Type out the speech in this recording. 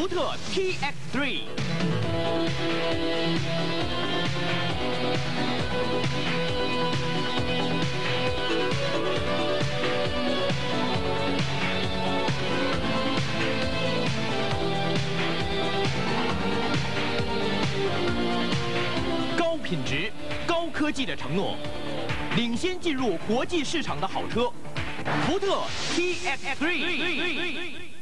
福特 TX3。高品质、高科技的承诺，领先进入国际市场的好车，福特 TX3。